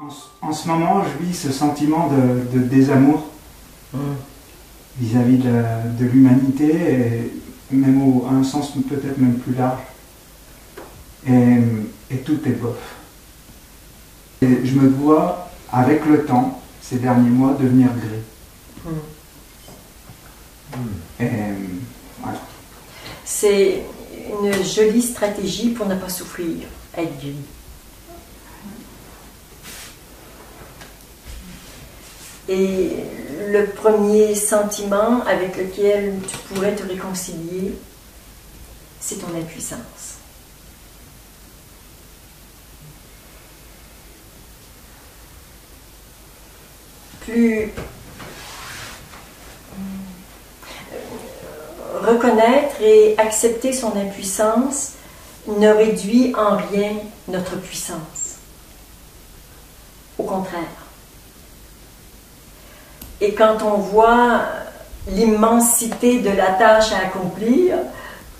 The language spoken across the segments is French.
En, ce moment, je vis ce sentiment de, désamour hmm. vis-à-vis de, l'humanité, et même au, à un sens peut-être même plus large. Et, tout est bof. Et je me vois, avec le temps, ces derniers mois, devenir gris. Et voilà. C'est une jolie stratégie pour ne pas souffrir, être gris. Et le premier sentiment avec lequel tu pourrais te réconcilier, c'est ton impuissance. Plus reconnaître et accepter son impuissance ne réduit en rien notre puissance. Au contraire. Et quand on voit l'immensité de la tâche à accomplir,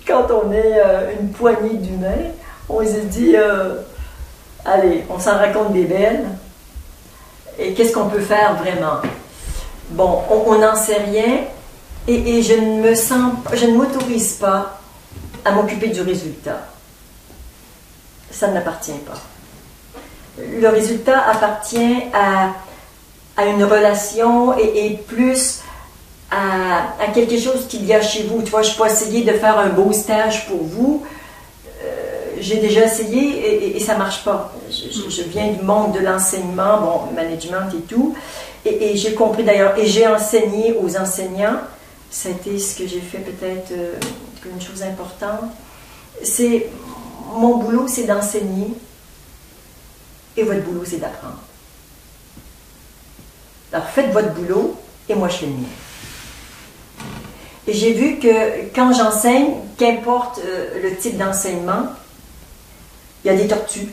quand on est euh, une poignée d'humains, on se dit, euh, allez, on s'en raconte des belles. Et qu'est-ce qu'on peut faire vraiment? Bon, on n'en sait rien et, et, je ne me sens, je ne m'autorise pas à m'occuper du résultat. Ça ne m'appartient pas. Le résultat appartient à à une relation et, plus à, quelque chose qu'il y a chez vous. Tu vois, je peux essayer de faire un beau stage pour vous. Euh, j'ai déjà essayé et, ça ne marche pas. Je, viens du monde de l'enseignement, bon, management et tout. Et, j'ai compris d'ailleurs, et j'ai enseigné aux enseignants. C'était ce que j'ai fait peut-être euh, une chose importante. C'est mon boulot, c'est d'enseigner. Et votre boulot, c'est d'apprendre. Alors faites votre boulot et moi je fais le mien. Et j'ai vu que quand j'enseigne, qu'importe euh, le type d'enseignement, il y a des tortues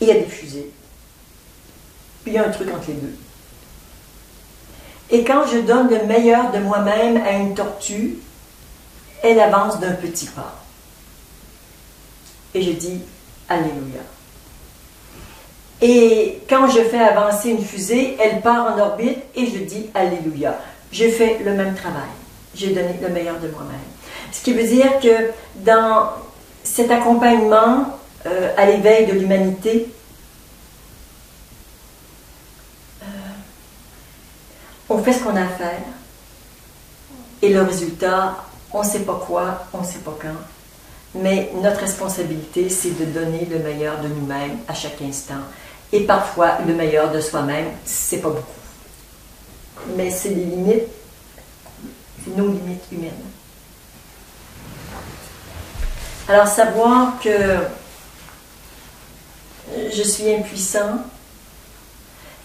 il y a des fusées. Il y a un truc entre les deux. Et quand je donne le meilleur de moi-même à une tortue, elle avance d'un petit pas. Et je dis Alléluia. Et quand je fais avancer une fusée, elle part en orbite et je dis Alléluia. J'ai fait le même travail. J'ai donné le meilleur de moi-même. Ce qui veut dire que dans cet accompagnement euh, à l'éveil de l'humanité, euh, on fait ce qu'on a à faire et le résultat, on ne sait pas quoi, on ne sait pas quand. Mais notre responsabilité, c'est de donner le meilleur de nous-mêmes à chaque instant. Et parfois, le meilleur de soi-même, c'est pas beaucoup. Mais c'est les limites, nos limites humaines. Alors, savoir que je suis impuissant,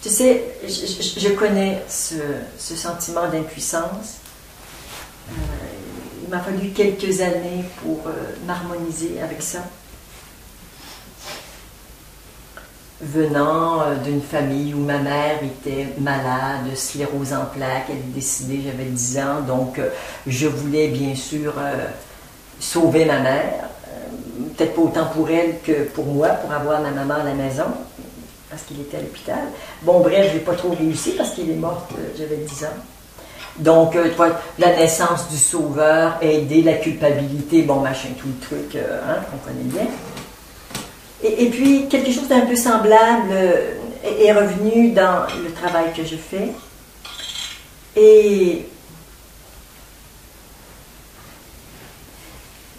tu sais, je, connais ce, sentiment d'impuissance. Euh, il m'a fallu quelques années pour euh, m'harmoniser avec ça. Venant euh, d'une famille où ma mère était malade, sclérose en plaques, elle est décédée, j'avais 10 ans, donc euh, je voulais bien sûr euh, sauver ma mère, peut-être pas autant pour elle que pour moi, pour avoir ma maman à la maison, parce qu'il était à l'hôpital. Bon, bref, je n'ai pas trop réussi parce qu'il est mort, j'avais 10 ans. Donc, la naissance du sauveur, aider la culpabilité, bon, machin, tout le truc hein, qu'on connaît bien. Et, puis, quelque chose d'un peu semblable euh, est revenu dans le travail que je fais. Et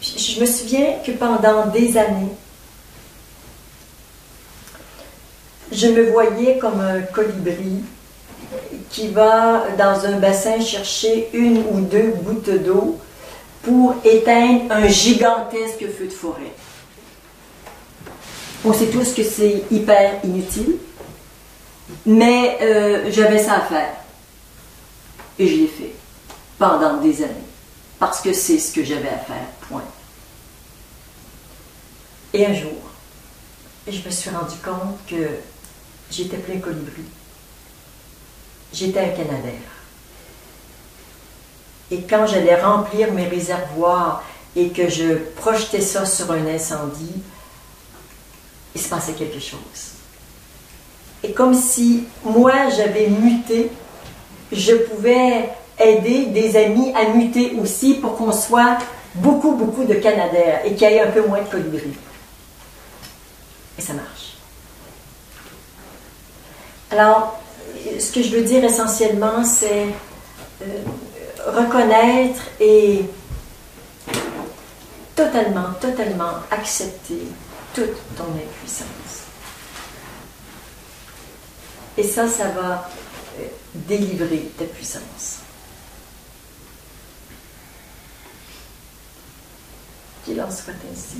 je me souviens que pendant des années, je me voyais comme un colibri qui va dans un bassin chercher une ou deux gouttes d'eau pour éteindre un gigantesque feu de forêt. On sait tous que c'est hyper inutile, mais euh, j'avais ça à faire. Et je l'ai fait pendant des années, parce que c'est ce que j'avais à faire, point. Et un jour, je me suis rendu compte que j'étais plein colibri. J'étais un canadair. Et quand j'allais remplir mes réservoirs et que je projetais ça sur un incendie, il se passait quelque chose. Et comme si moi j'avais muté, je pouvais aider des amis à muter aussi pour qu'on soit beaucoup, beaucoup de Canadaires et qu'il y ait un peu moins de colibris. Et ça marche. Alors, ce que je veux dire essentiellement, c'est euh, reconnaître et totalement, totalement accepter toute ton impuissance. Et ça, ça va euh, délivrer ta puissance. Qu'il en soit ainsi.